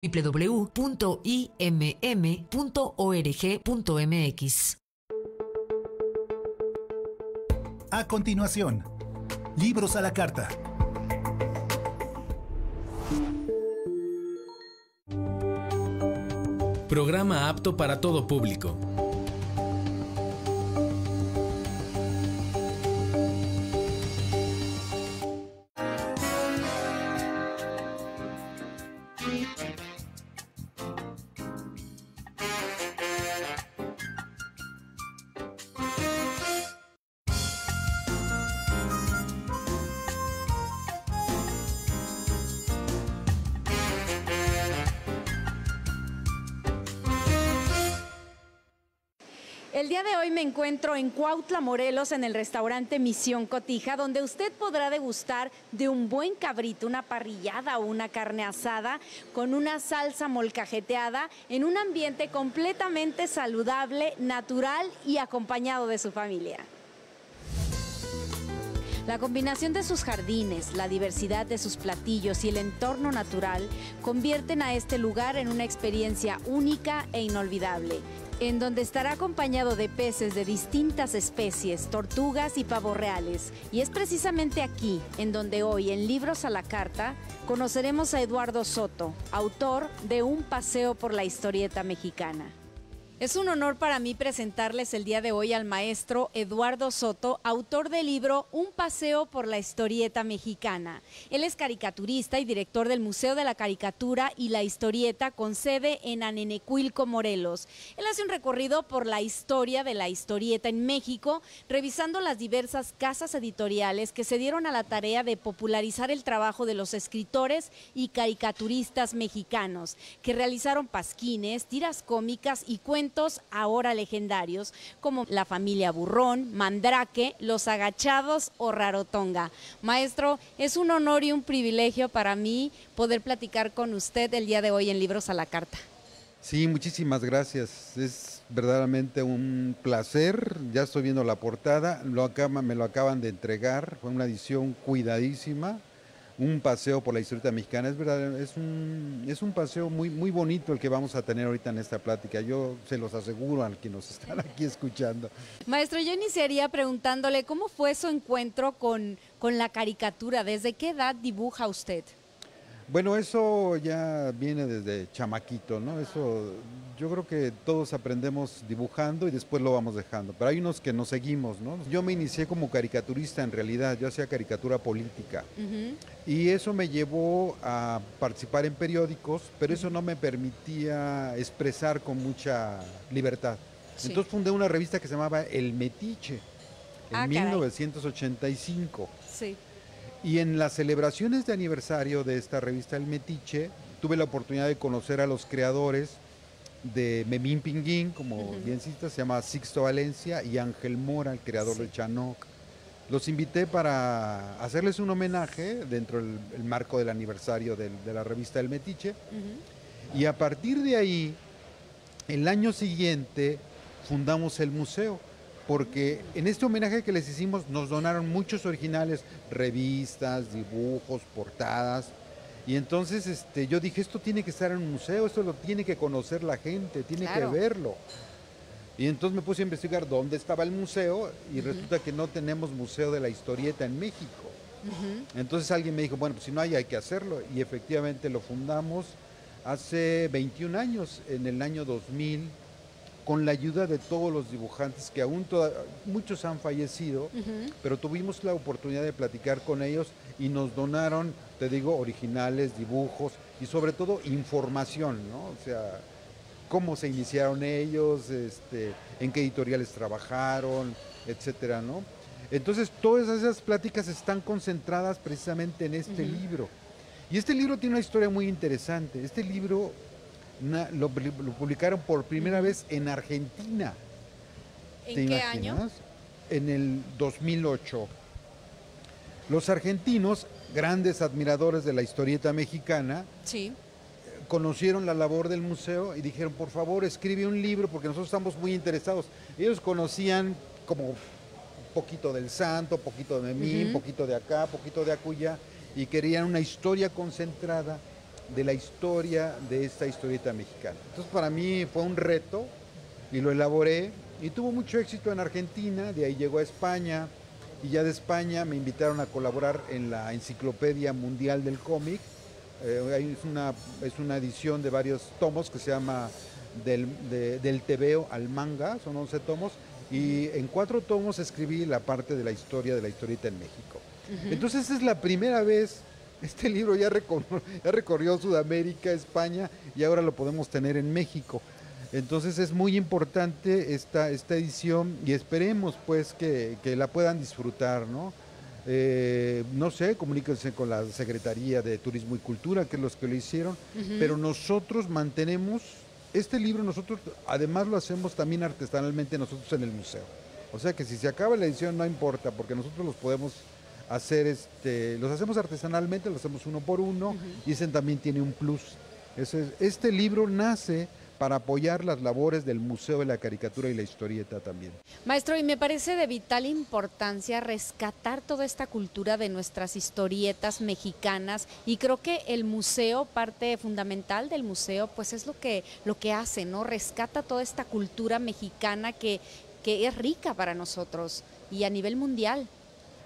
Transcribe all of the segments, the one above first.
www.imm.org.mx. A continuación, Libros a la Carta. Programa apto para todo público. El día de hoy me encuentro en Cuautla, Morelos, en el restaurante Misión Cotija, donde usted podrá degustar de un buen cabrito, una parrillada o una carne asada con una salsa molcajeteada en un ambiente completamente saludable, natural y acompañado de su familia. La combinación de sus jardines, la diversidad de sus platillos y el entorno natural convierten a este lugar en una experiencia única e inolvidable, en donde estará acompañado de peces de distintas especies, tortugas y pavos reales. Y es precisamente aquí, en donde hoy, en Libros a la Carta, conoceremos a Eduardo Soto, autor de Un paseo por la historieta mexicana. Es un honor para mí presentarles el día de hoy al maestro Eduardo Soto, autor del libro Un paseo por la historieta mexicana. Él es caricaturista y director del Museo de la Caricatura y la Historieta con sede en Anenecuilco, Morelos. Él hace un recorrido por la historia de la historieta en México, revisando las diversas casas editoriales que se dieron a la tarea de popularizar el trabajo de los escritores y caricaturistas mexicanos, que realizaron pasquines, tiras cómicas y cuentos ahora legendarios como La familia Burrón, Mandrake, Los Agachados o Rarotonga. Maestro, es un honor y un privilegio para mí poder platicar con usted el día de hoy en Libros a la Carta. Sí, muchísimas gracias. Es verdaderamente un placer. Ya estoy viendo la portada, me lo acaban de entregar. Fue una edición cuidadísima un paseo por la historieta mexicana. Es verdad, es un, es un paseo muy, muy bonito el que vamos a tener ahorita en esta plática. Yo se los aseguro a quienes nos están aquí escuchando. Maestro, yo iniciaría preguntándole cómo fue su encuentro con, con la caricatura. ¿Desde qué edad dibuja usted? Bueno, eso ya viene desde chamaquito, ¿no? Eso yo creo que todos aprendemos dibujando y después lo vamos dejando, pero hay unos que nos seguimos, ¿no? Yo me inicié como caricaturista en realidad, yo hacía caricatura política y eso me llevó a participar en periódicos, pero eso no me permitía expresar con mucha libertad. Entonces fundé una revista que se llamaba El Metiche en 1985. Ah, sí. Y en las celebraciones de aniversario de esta revista El Metiche, tuve la oportunidad de conocer a los creadores de Memín Pinguín, como bien cita, se llama Sixto Valencia, y Ángel Mora, el creador de Chanoc. Los invité para hacerles un homenaje dentro del marco del aniversario de la revista El Metiche. Y a partir de ahí, el año siguiente, fundamos el museo porque en este homenaje que les hicimos nos donaron muchos originales, revistas, dibujos, portadas. Y entonces este, yo dije, esto tiene que estar en un museo, esto lo tiene que conocer la gente, tiene que verlo. Y entonces me puse a investigar dónde estaba el museo y resulta que no tenemos museo de la historieta en México. Entonces alguien me dijo, bueno, pues si no hay, hay que hacerlo. Y efectivamente lo fundamos hace 21 años, en el año 2000 con la ayuda de todos los dibujantes que aún muchos han fallecido, pero tuvimos la oportunidad de platicar con ellos y nos donaron, te digo, originales, dibujos y sobre todo información, ¿no? O sea, cómo se iniciaron ellos, este, en qué editoriales trabajaron, etcétera, ¿no? Entonces, todas esas pláticas están concentradas precisamente en este libro. Y este libro tiene una historia muy interesante. Este libro lo, publicaron por primera vez en Argentina. ¿En qué año? En el 2008. Los argentinos, grandes admiradores de la historieta mexicana, sí. conocieron la labor del museo y dijeron, por favor, escribe un libro porque nosotros estamos muy interesados. Ellos conocían como un poquito del santo, poquito de mí, un poquito de acá, poquito de acuya, y querían una historia concentrada de la historia de esta historieta mexicana. Entonces para mí fue un reto y lo elaboré y tuvo mucho éxito en Argentina, de ahí llegó a España y ya de España me invitaron a colaborar en la Enciclopedia Mundial del Cómic. Eh, es, una, es una edición de varios tomos que se llama Del, de, del Tebeo al Manga, son 11 tomos, y en cuatro tomos escribí la parte de la historia de la historieta en México. Entonces es la primera vez, este libro ya, ya recorrió Sudamérica, España, y ahora lo podemos tener en México. Entonces es muy importante esta, esta edición y esperemos pues que, la puedan disfrutar, ¿no? Eh, no sé, comuníquense con la Secretaría de Turismo y Cultura, que es los que lo hicieron, pero nosotros mantenemos, este libro nosotros además lo hacemos también artesanalmente nosotros en el museo. O sea que si se acaba la edición no importa, porque nosotros los podemos hacer, este, los hacemos artesanalmente, los hacemos uno por uno, y ese también tiene un plus. este libro nace para apoyar las labores del Museo de la Caricatura y la Historieta también. Maestro, y me parece de vital importancia rescatar toda esta cultura de nuestras historietas mexicanas y creo que el museo, parte fundamental del museo, pues es lo que, lo que hace, ¿no? Rescata toda esta cultura mexicana que, que es rica para nosotros y a nivel mundial.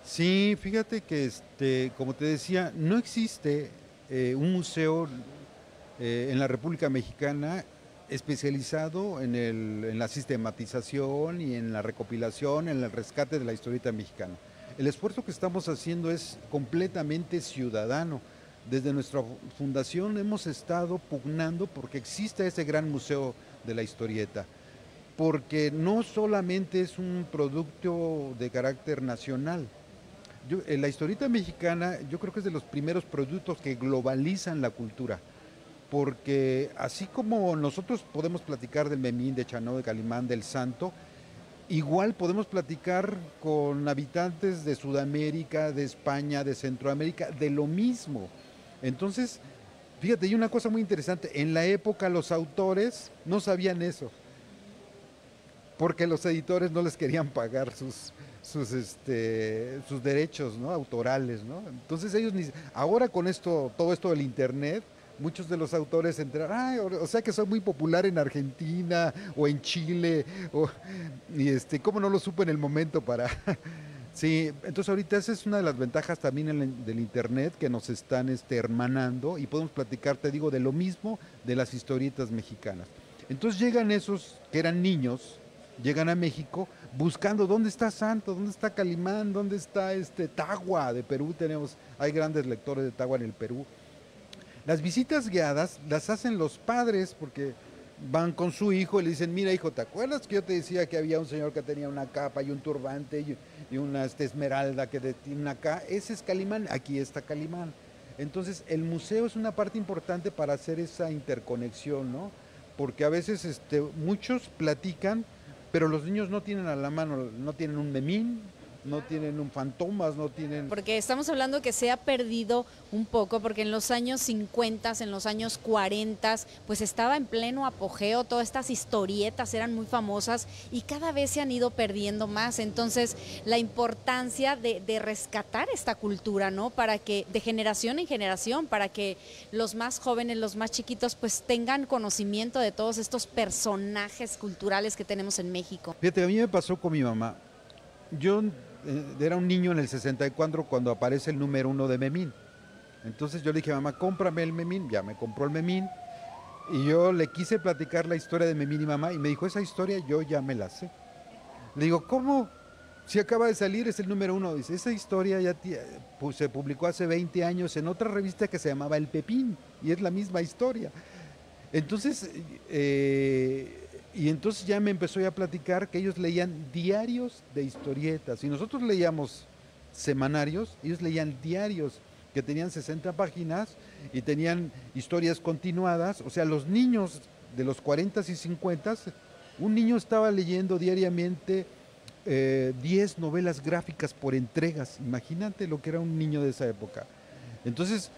Sí, fíjate que, este, como te decía, no existe eh, un museo eh, en la República Mexicana especializado en, la sistematización y en la recopilación, en el rescate de la historieta mexicana. El esfuerzo que estamos haciendo es completamente ciudadano. Desde nuestra fundación hemos estado pugnando porque exista ese gran museo de la historieta, porque no solamente es un producto de carácter nacional. Eh, la historieta mexicana yo creo que es de los primeros productos que globalizan la cultura porque así como nosotros podemos platicar del Memín, de Chanó, de Calimán, del Santo, igual podemos platicar con habitantes de Sudamérica, de España, de Centroamérica, de lo mismo. Entonces, fíjate, hay una cosa muy interesante, en la época los autores no sabían eso, porque los editores no les querían pagar sus, sus, este, sus derechos ¿no? autorales. Entonces ellos, ni, ahora con esto, todo esto del Internet, muchos de los autores entraron, o sea que soy muy popular en Argentina o en Chile, y este, ¿cómo no lo supo en el momento para... sí, entonces ahorita esa es una de las ventajas también del Internet que nos están este, hermanando y podemos platicar, te digo, de lo mismo de las historietas mexicanas. Entonces llegan esos que eran niños, llegan a México buscando dónde está Santo, dónde está Calimán, dónde está este Tagua de Perú, tenemos, hay grandes lectores de Tagua en el Perú las visitas guiadas las hacen los padres porque van con su hijo y le dicen, mira hijo, ¿te acuerdas que yo te decía que había un señor que tenía una capa y un turbante y, una este, esmeralda que tiene acá? Ese es Calimán, aquí está Calimán. Entonces el museo es una parte importante para hacer esa interconexión, ¿no? Porque a veces este, muchos platican, pero los niños no tienen a la mano, no tienen un memín, no tienen un fantomas, no tienen... Porque estamos hablando que se ha perdido un poco, porque en los años 50, en los años 40, pues estaba en pleno apogeo, todas estas historietas eran muy famosas y cada vez se han ido perdiendo más. Entonces, la importancia de, de rescatar esta cultura, ¿no? Para que, de generación en generación, para que los más jóvenes, los más chiquitos, pues tengan conocimiento de todos estos personajes culturales que tenemos en México. Fíjate, a mí me pasó con mi mamá. Yo era un niño en el 64 cuando aparece el número uno de Memín. Entonces yo le dije, mamá, cómprame el Memín. Ya me compró el Memín. Y yo le quise platicar la historia de Memín y mamá. Y me dijo, esa historia yo ya me la sé. Le digo, ¿cómo? Si acaba de salir, es el número uno. Dice, esa historia ya se publicó hace 20 años en otra revista que se llamaba El Pepín. Y es la misma historia. Entonces, eh, y entonces ya me empezó a platicar que ellos leían diarios de historietas. Y nosotros leíamos semanarios, ellos leían diarios que tenían 60 páginas y tenían historias continuadas. O sea, los niños de los 40 y 50, un niño estaba leyendo diariamente 10 eh, novelas gráficas por entregas. Imagínate lo que era un niño de esa época. Entonces,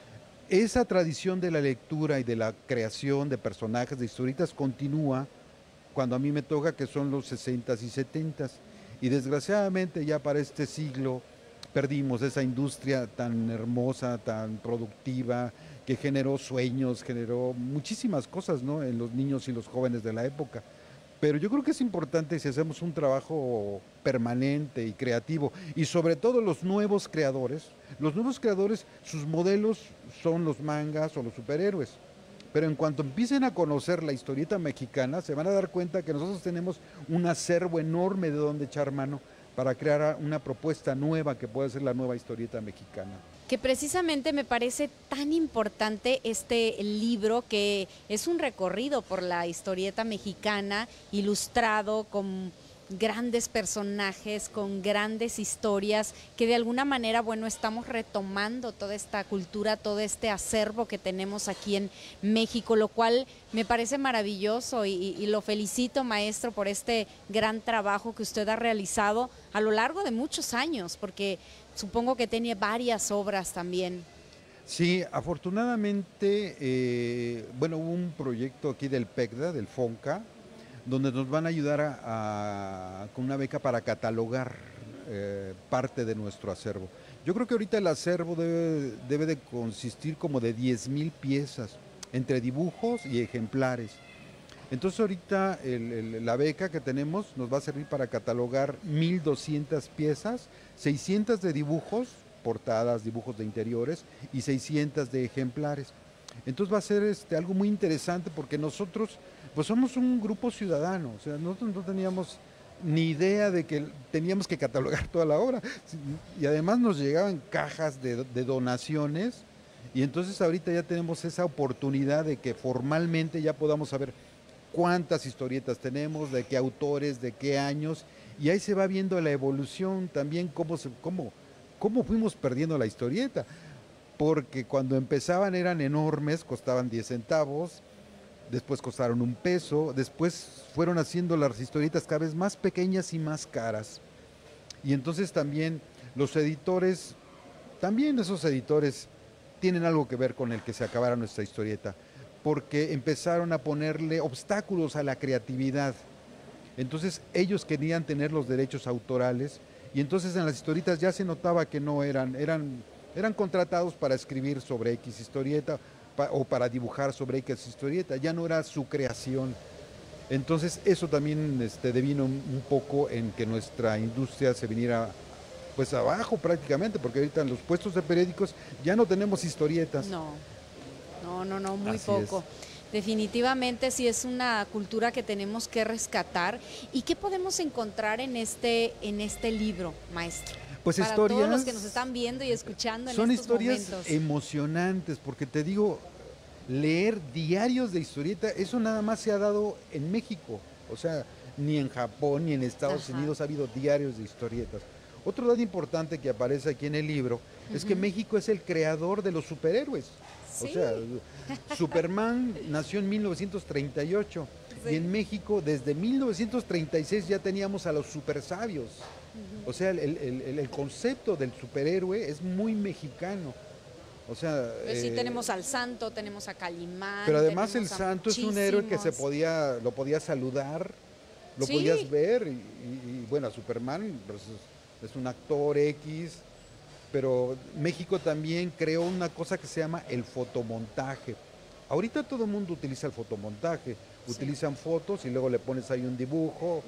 esa tradición de la lectura y de la creación de personajes, de historietas, continúa cuando a mí me toca, que son los 60s y 70s. Y desgraciadamente ya para este siglo perdimos esa industria tan hermosa, tan productiva, que generó sueños, generó muchísimas cosas ¿no? en los niños y los jóvenes de la época. Pero yo creo que es importante si hacemos un trabajo permanente y creativo, y sobre todo los nuevos creadores, los nuevos creadores, sus modelos son los mangas o los superhéroes. Pero en cuanto empiecen a conocer la historieta mexicana, se van a dar cuenta que nosotros tenemos un acervo enorme de donde echar mano para crear una propuesta nueva que pueda ser la nueva historieta mexicana. Que precisamente me parece tan importante este libro que es un recorrido por la historieta mexicana, ilustrado con grandes personajes, con grandes historias, que de alguna manera, bueno, estamos retomando toda esta cultura, todo este acervo que tenemos aquí en México, lo cual me parece maravilloso y, lo felicito, maestro, por este gran trabajo que usted ha realizado a lo largo de muchos años, porque Supongo que tiene varias obras también. Sí, afortunadamente, eh, bueno, hubo un proyecto aquí del PECDA, del FONCA, donde nos van a ayudar con una beca para catalogar eh, parte de nuestro acervo. Yo creo que ahorita el acervo debe, debe de consistir como de 10 mil piezas, entre dibujos y ejemplares. Entonces ahorita la beca que tenemos nos va a servir para catalogar 1.200 piezas, 600 de dibujos, portadas, dibujos de interiores y 600 de ejemplares. Entonces va a ser este, algo muy interesante porque nosotros pues somos un grupo ciudadano, o sea, nosotros no teníamos ni idea de que teníamos que catalogar toda la obra. Y además nos llegaban cajas de, donaciones y entonces ahorita ya tenemos esa oportunidad de que formalmente ya podamos saber cuántas historietas tenemos, de qué autores, de qué años, y ahí se va viendo la evolución también, cómo, cómo, cómo fuimos perdiendo la historieta, porque cuando empezaban eran enormes, costaban 10 centavos, después costaron un peso, después fueron haciendo las historietas cada vez más pequeñas y más caras. Y entonces también los editores, también esos editores tienen algo que ver con el que se acabara nuestra historieta porque empezaron a ponerle obstáculos a la creatividad. Entonces ellos querían tener los derechos autorales y entonces en las historietas ya se notaba que no eran, eran, eran contratados para escribir sobre X historieta o para dibujar sobre X historieta, ya no era su creación. Entonces eso también este, devino un poco en que nuestra industria se viniera pues abajo prácticamente, porque ahorita en los puestos de periódicos ya no tenemos historietas. No. No, no, no, muy poco. Definitivamente sí es una cultura que tenemos que rescatar. ¿Y qué podemos encontrar en este, en este libro, maestro? Pues Para historias. Todos los que nos están viendo y escuchando en son estos historias momentos. emocionantes, porque te digo, leer diarios de historieta, eso nada más se ha dado en México. O sea, ni en Japón ni en Estados Ajá. Unidos ha habido diarios de historietas. Otro dato importante que aparece aquí en el libro es que México es el creador de los superhéroes. O Sí. sea, Superman nació en 1938 y en México desde 1936 ya teníamos a los O sea, el, el- concepto del superhéroe es muy mexicano. O sea, Pues sí, eh, tenemos al santo, tenemos a Calimán. pero además el santo es un héroe que se podía, lo podías saludar, lo Sí. podías ver y, y- y, bueno, a Superman pues, es, un actor X, pero México también creó una cosa que se llama el fotomontaje. Ahorita todo el mundo utiliza el fotomontaje. Utilizan fotos y luego le pones ahí un dibujo.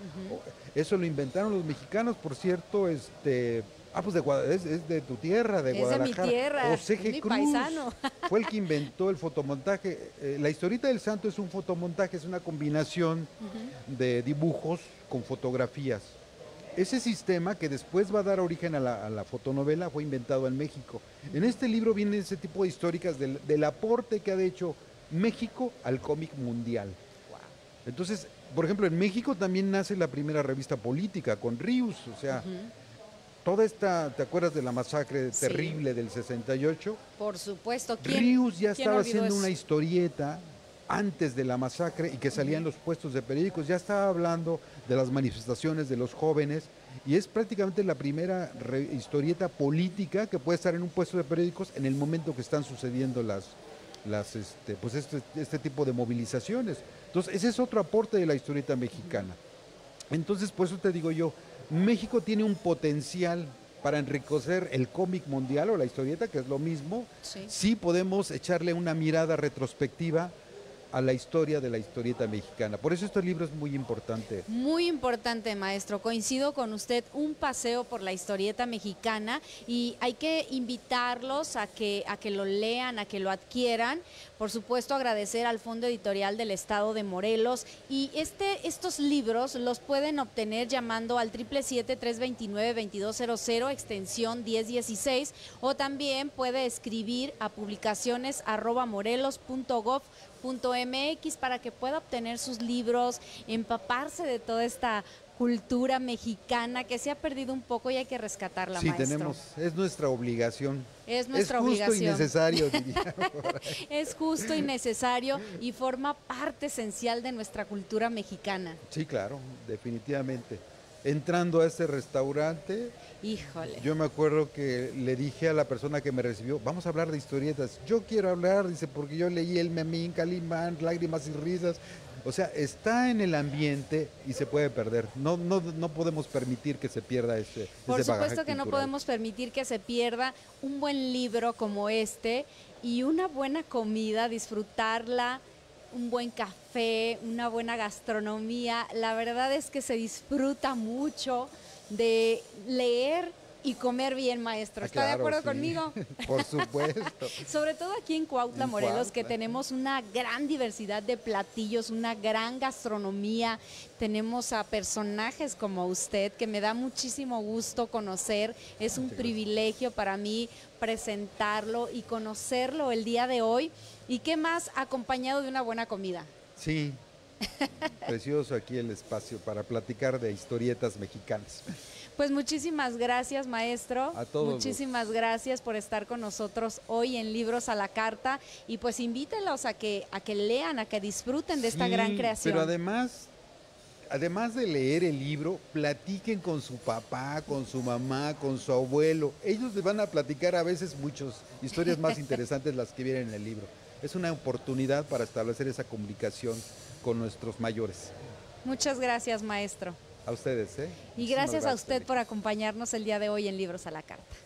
Eso lo inventaron los mexicanos, por cierto, este, ah, pues de es, es de tu tierra, de Es de mi Guadalajara. tierra, mi Cruz paisano. fue el que inventó el fotomontaje. Eh, la historieta del santo es un fotomontaje, es una combinación de dibujos con fotografías. Ese sistema que después va a dar origen a la, a la fotonovela fue inventado en México. En este libro viene ese tipo de históricas del, del aporte que ha hecho México al cómic mundial. Entonces, por ejemplo, en México también nace la primera revista política con Rius, o sea, toda esta, ¿te acuerdas de la masacre Sí. terrible del 68? Por supuesto. ¿Quién, Rius ya quién estaba haciendo eso? una historieta antes de la masacre y que salía en los puestos de periódicos, ya estaba hablando de las manifestaciones de los jóvenes y es prácticamente la primera historieta política que puede estar en un puesto de periódicos en el momento que están sucediendo las, las este, pues este, este tipo de movilizaciones. Entonces, ese es otro aporte de la historieta mexicana. Entonces, por eso te digo yo, México tiene un potencial para enriquecer el cómic mundial o la historieta, que es lo mismo, Sí. sí podemos echarle una mirada retrospectiva a la historia de la historieta mexicana. Por eso este libro es muy importante. Muy importante, maestro. Coincido con usted, un paseo por la historieta mexicana y hay que invitarlos a que, a que lo lean, a que lo adquieran. Por supuesto, agradecer al Fondo Editorial del Estado de Morelos y este, estos libros los pueden obtener llamando al 777-329-2200, extensión 1016, o también puede escribir a publicaciones arroba morelos.gov .mx para que pueda obtener sus libros, empaparse de toda esta cultura mexicana que se ha perdido un poco y hay que rescatarla, Sí, maestro. tenemos, es nuestra obligación. Es nuestra es justo obligación. y necesario, diría. Es justo y necesario y forma parte esencial de nuestra cultura mexicana. Sí, claro, definitivamente. Entrando a este restaurante, Híjole. yo me acuerdo que le dije a la persona que me recibió, vamos a hablar de historietas. Yo quiero hablar, dice, porque yo leí El Memín, Calimán, Lágrimas y Risas. O sea, está en el ambiente y se puede perder. No, no, no podemos permitir que se pierda ese, Por ese supuesto que no podemos permitir que se pierda un buen libro como este y una buena comida, disfrutarla, un buen café, una buena gastronomía. La verdad es que se disfruta mucho de leer y comer bien, maestro. Ah, ¿Está de acuerdo sí. conmigo? Por supuesto. Sobre todo aquí en Cuautla, En Morelos, que tenemos una gran diversidad de platillos, una gran gastronomía. Tenemos a personajes como usted, que me da muchísimo gusto conocer. Es un privilegio para mí presentarlo y conocerlo el día de hoy. ¿Y qué más acompañado de una buena comida? Sí, precioso aquí el espacio para platicar de historietas mexicanas. Pues muchísimas gracias, maestro. A todos Muchísimas gracias por estar con nosotros hoy en Libros a la Carta y pues invítenlos a que a que lean, a que disfruten de esta Sí, gran creación. Pero además, además de leer el libro, platiquen con su papá, con su mamá, con su abuelo. Ellos les van a platicar a veces muchas historias más interesantes las que vienen en el libro. Es una oportunidad para establecer esa comunicación con nuestros mayores. Muchas gracias, maestro. A ustedes, ¿eh? Y gracias a usted por acompañarnos el día de hoy en Libros a la Carta.